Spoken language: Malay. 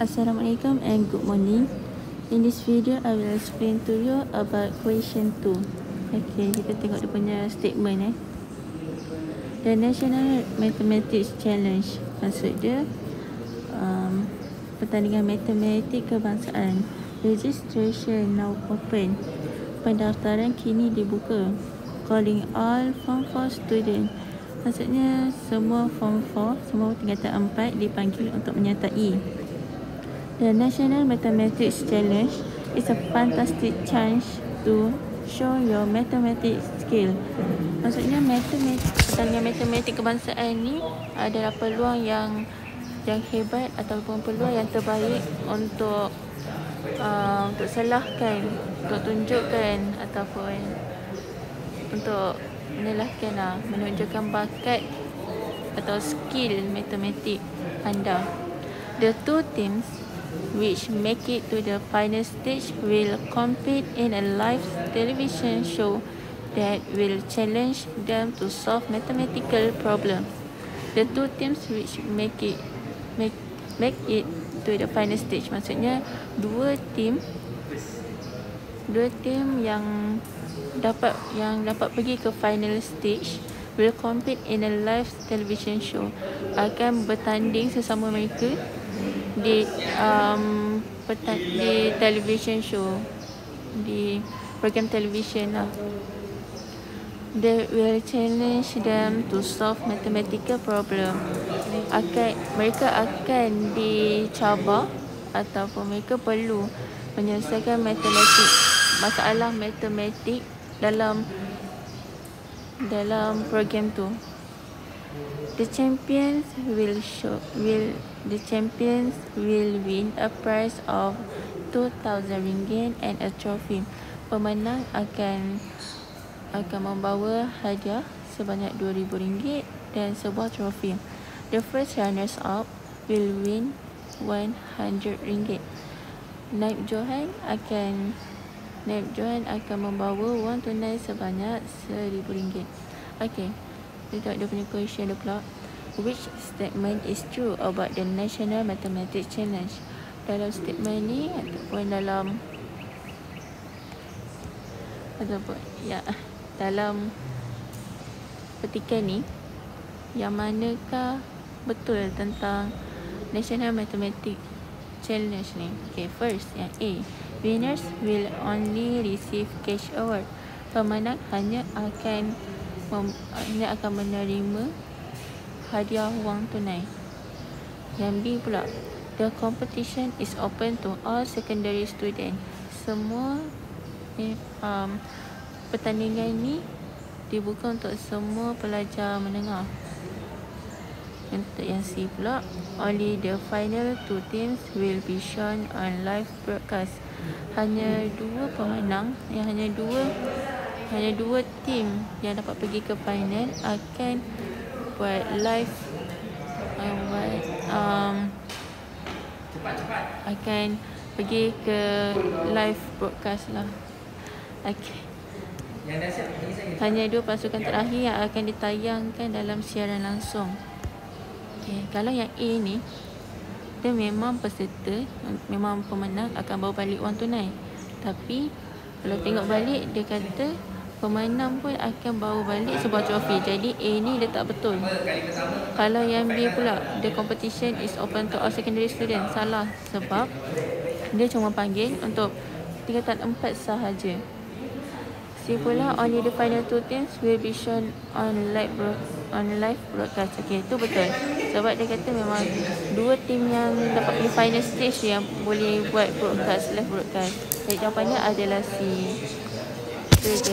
Assalamualaikum and good morning. In this video, I will explain to you about question 2. Okay, kita tengok dia punya statement eh. The National Mathematics Challenge maksud dia um, pertandingan matematik kebangsaan. Registration now open. Pendaftaran kini dibuka. Calling all Form 4 student. Maksudnya semua Form 4, semua tingkatan 4 dipanggil untuk menyertai The National Mathematics Challenge is a fantastic chance to show your mathematics skill. Maksudnya matematik pertandingan matematik kebangsaan ni adalah peluang yang yang hebat ataupun peluang yang terbaik untuk uh, untuk selahkan, untuk tunjukkan ataupun untuk menyalahkan lah, menunjukkan bakat atau skill matematik anda. The two teams which make it to the final stage will compete in a live television show that will challenge them to solve mathematical problems. The two teams which make it make make it to the final stage maksudnya dua team dua team yang dapat yang dapat pergi ke final stage will compete in a live television show akan bertanding sesama mereka di um, di television show di program television lah. They will challenge them to solve mathematical problem. Akan mereka akan dicabar ataupun mereka perlu menyelesaikan matematik masalah matematik dalam dalam program tu the champions will show will the champions will win a prize of 2000 ringgit and a trophy. Pemenang akan akan membawa hadiah sebanyak 2000 ringgit dan sebuah trofi the first runners up will win 100 ringgit. Naib Johan akan Naib Johan akan membawa wang tunai sebanyak 1000 ringgit. Okay tengok dia punya question dia pula which statement is true about the National Mathematics Challenge? Dalam statement ni ataupun dalam ataupun ya dalam petikan ni yang manakah betul tentang National Mathematics Challenge ni? Okay, first yang A. Winners will only receive cash award. Pemenang hanya akan hanya akan menerima hadiah wang tunai. Yang B pula, the competition is open to all secondary student. Semua eh, um, pertandingan ini dibuka untuk semua pelajar menengah. Untuk yang C pula, only the final two teams will be shown on live broadcast. Hanya dua pemenang, yang hanya dua hanya dua tim yang dapat pergi ke final akan buat live uh, buat um, akan pergi ke live broadcast lah okay. hanya dua pasukan terakhir yang akan ditayangkan dalam siaran langsung okay. kalau yang A ni dia memang peserta memang pemenang akan bawa balik wang tunai tapi kalau tengok balik dia kata pemenang pun akan bawa balik sebuah trofi. Jadi A ni dia tak betul. Kalau yang B pula, the competition is open to all secondary students. Salah sebab dia cuma panggil untuk tingkatan empat sahaja. C pula, only the final two teams will be shown on live bro on live broadcast. Okay, itu betul. Sebab dia kata memang dua tim yang dapat di final stage yang boleh buat broadcast, live broadcast. Jadi jawapannya adalah C. Itu